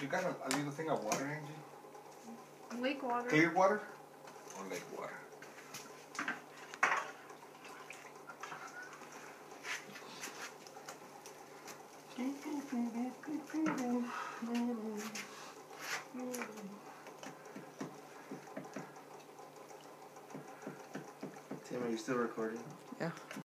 You got a, a little thing of water, Angie? Lake water. Clear water or lake water? Are you still recording? Yeah.